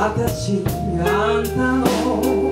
私あんたの